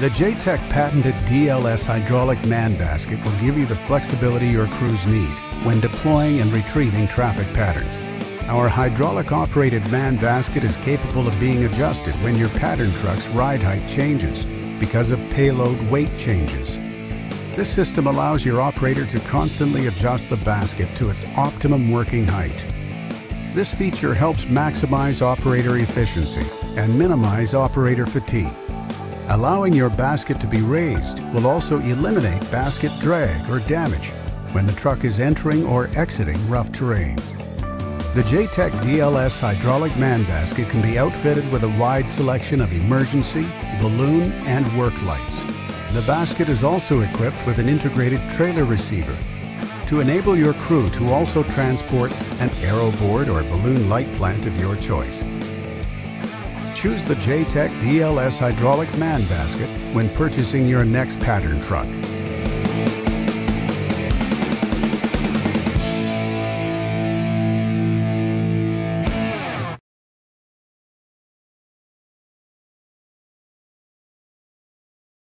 The J-Tech patented DLS hydraulic man basket will give you the flexibility your crews need when deploying and retrieving traffic patterns. Our hydraulic operated man basket is capable of being adjusted when your pattern truck's ride height changes because of payload weight changes. This system allows your operator to constantly adjust the basket to its optimum working height. This feature helps maximize operator efficiency and minimize operator fatigue. Allowing your basket to be raised will also eliminate basket drag or damage when the truck is entering or exiting rough terrain. The J-Tech DLS hydraulic man basket can be outfitted with a wide selection of emergency, balloon, and work lights. The basket is also equipped with an integrated trailer receiver to enable your crew to also transport an arrow board or balloon light plant of your choice. Choose the J-Tech DLS hydraulic man basket when purchasing your next pattern truck.